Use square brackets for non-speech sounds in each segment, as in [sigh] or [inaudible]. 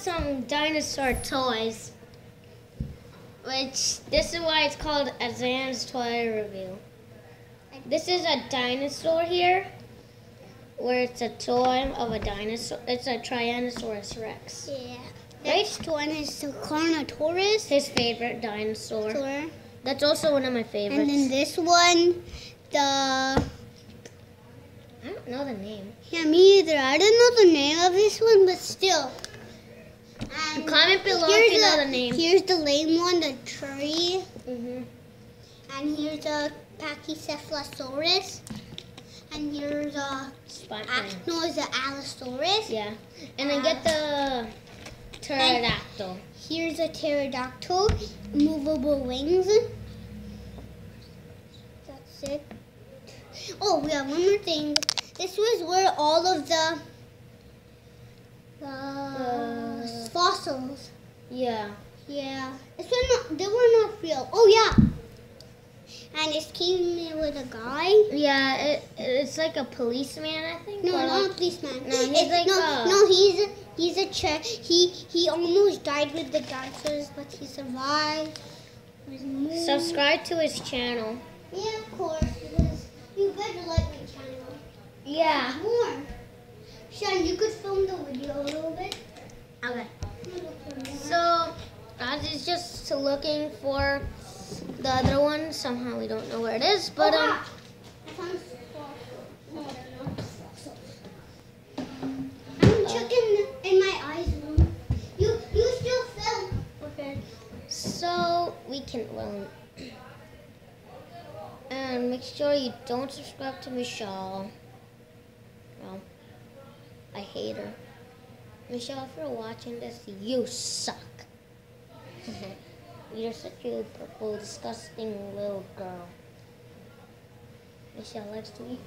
some dinosaur toys. Which, this is why it's called Azan's Toy Review. This is a dinosaur here, where it's a toy of a dinosaur. It's a Tyrannosaurus Rex. Yeah. Right? Next one is the Carnotaurus. His favorite dinosaur. Tour. That's also one of my favorites. And then this one, the I don't know the name. yeah me either. I don't know the name of this one, but still. And Comment below if here's you know the name. Here's the lame one, the tree, hmm and here's a Pachycephalosaurus, and here's a Spot no, it's a Allosaurus. Yeah. And then get the pterodactyl. Here's a pterodactyl, movable wings. That's it. Oh, we have one more thing. This was where all of the The- fossils. Yeah. Yeah, one not, they were not real. Oh yeah, and it came in with a guy. Yeah, it, it's like a policeman, I think. No, not like- a policeman. No, he's It's- like no, a- no, he's a, he's a he he almost died with the dancers, but he survived. Subscribe to his channel. Yeah, of course. Because you better like my channel. Yeah. More. Sean, you could film the video a little bit. Okay. Is just looking for the other one. Somehow we don't know where it is, but um, I found fossil. No, they're not fossils. I'm checking in my eyes room. You you still film. okay. So we can well, and [clears throat] make sure you don't subscribe to Michelle. Well, I hate her. Michelle, if you're watching this, you suck. [laughs] You're such a purple, disgusting little girl. Michelle likes to eat.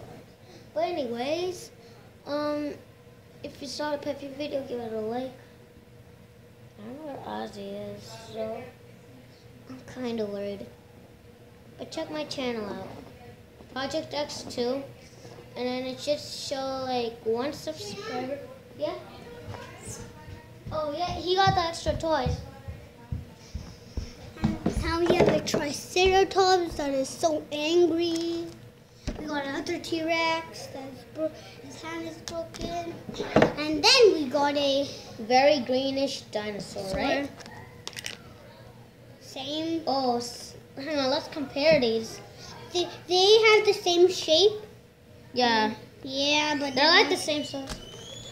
But anyways, um, if you saw the Peppy video, give it a like. I don't know where Ozzy is, so I'm kind of worried. But check my channel out, Project X2, and then it should show like one subscriber. Yeah. Oh yeah, he got the extra toys. We have a Triceratops that is so angry. We got another T-Rex that's his hand is broken, and then we got a Very greenish dinosaur, right? Same. Oh, hang on, let's compare these. They, they have the same shape. Yeah, Yeah, but they're like the same size.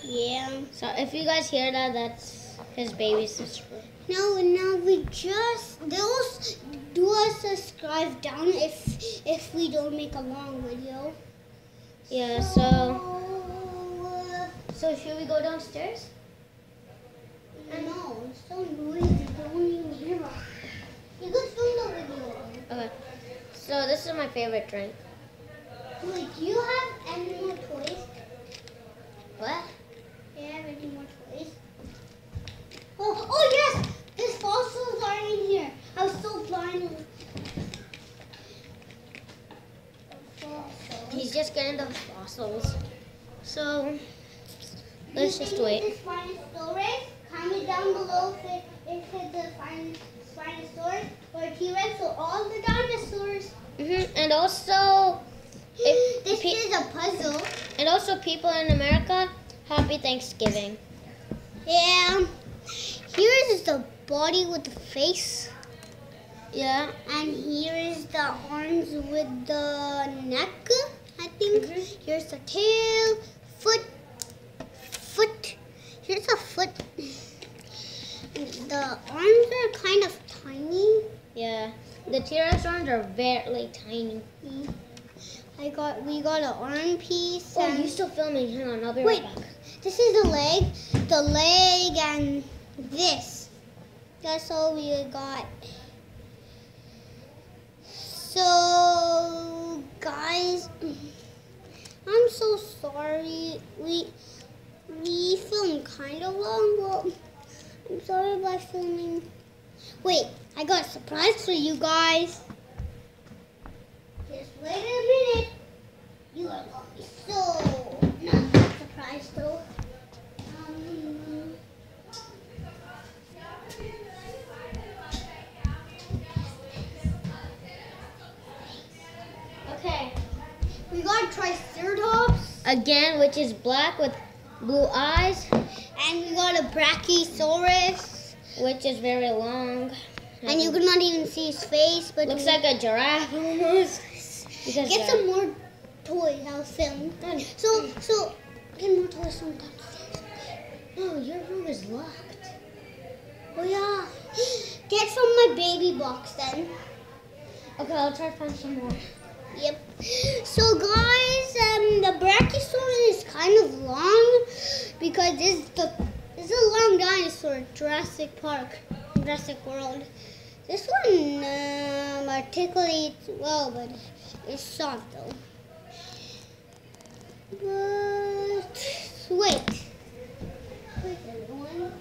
Yeah. So if you guys hear that, that's his baby sister. No, now we just they'll do a subscribe down if if we don't make a long video. Yeah, so uh, so should we go downstairs? no, it's so noisy. Don't even hear us. You could film the video. Okay. So this is my favorite drink. Wait, do you have any more toys? What? Do you have any more toys? Oh, oh yes! There's fossils here. I was so blind. Fossils. He's just getting the fossils. So let's just wait. Spinosaurus? Comment down below if, it's Spin- Spinosaurus or T-Rex or all the dinosaurs. hmm And also, if this is a puzzle. and also people in America, happy Thanksgiving. Yeah. Here is the body with the face. Yeah. And here is the arms with the neck, I think. Mhm. Here's the tail, foot, foot. Here's a foot. The arms are kind of tiny. Yeah. The T-Rex arms are very tiny. I got, we got an arm piece. Oh, and you still filming? Hang on, I'll be Wait. right back. this is the leg, the leg, and this. That's all we got. So, guys, I'm so sorry. We we filmed kind of long. Well, I'm sorry about filming. Wait, I got a surprise for you guys. Just wait a minute. You are gonna be so not surprised though. Again, which is black with blue eyes, And we got a Brachiosaurus. which is very long. And you could not even see his face, but looks like a giraffe almost. Because get some more toys. I'll film. So, so get more toys from downstairs. Oh, your room is locked. Oh yeah. [gasps] Get from my baby box then. Okay, I'll try to find some more. Yep. So guys, um, the kind of long because it's the it's a long dinosaur. Jurassic Park, Jurassic World. This one um, articulates well, but it's soft though. But wait everyone.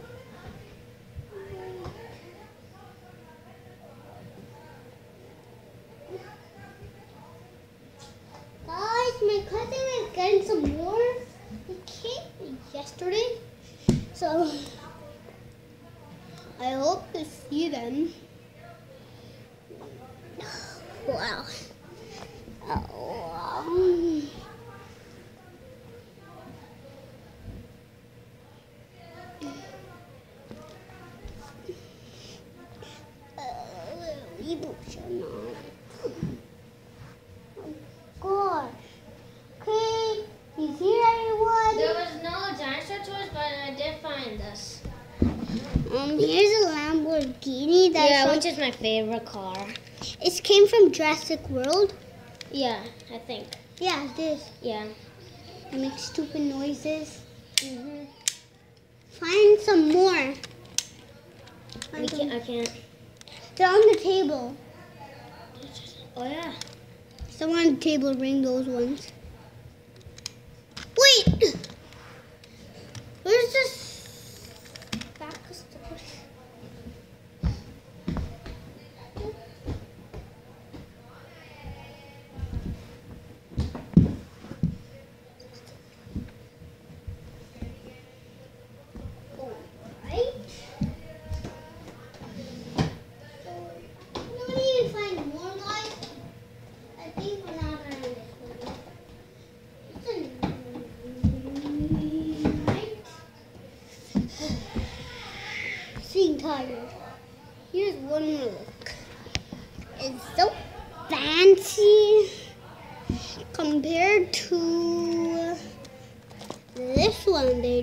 Guys, my cousin is getting some more. He came yesterday. So I hope to see them. Wow. Oh, wow. Emotional. Gosh. Okay, you here everyone? There was no dinosaur toys, but I did find this. Um, here's a Lamborghini that's yeah, which is my favorite car. It came from Jurassic World. Yeah, I think. Yeah, this. Yeah. It makes stupid noises. hmm Find some more. Find can't, I can't. They're on the table. Oh yeah. Someone on the table bring those ones.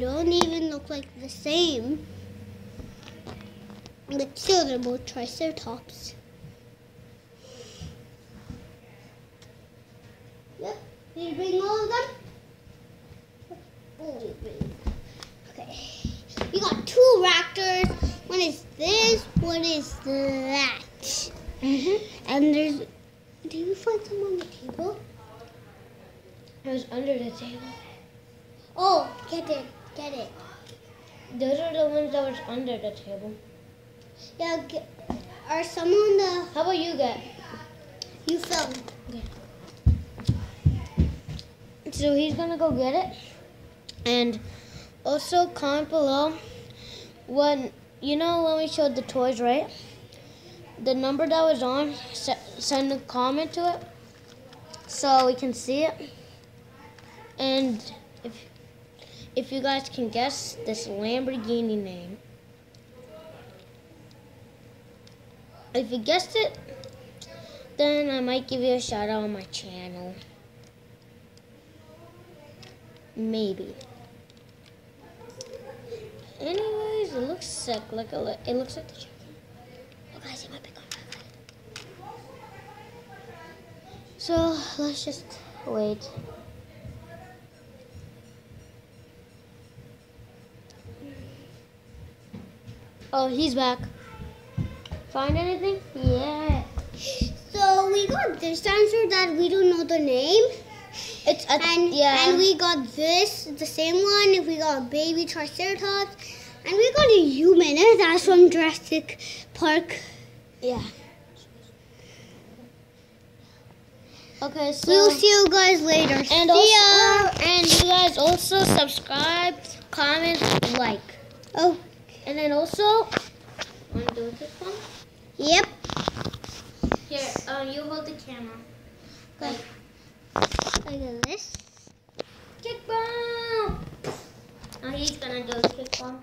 Don't even look like the same. But still, they're both Triceratops. Yep. Did you bring all of them? Oh, you bring. Okay. We got two raptors. One is this, one is that. Mm-hmm. And there's. Did you find some on the table? It was under the table. Oh, get it, get it. Those are the ones that was under the table. Yeah, get, are some on the. How about you get? You film. So he's gonna go get it. And also comment below when you know when we showed the toys, right? The number that was on, send a comment to it so we can see it. And if if you guys can guess this Lamborghini name, if you guessed it, then I might give you a shout out on my channel. Maybe. Anyways, it looks sick. Like a, it looks like the chicken. Oh, guys, it might be. So let's just wait. Oh, he's back. Find anything? Yeah. So we got this dinosaur that we don't know the name. It's a, And yeah. and we got this, the same one. If we got a baby Triceratops, and we got a human. And that's from Jurassic Park. yeah. Okay, so We'll see you guys later. and see also ya. and you guys also subscribe, comment, like, Oh, and then also. Want to do this one? yep. Here, um, you hold the camera. Like, Look at this. Kick bomb! Oh, he's gonna do a kick bomb.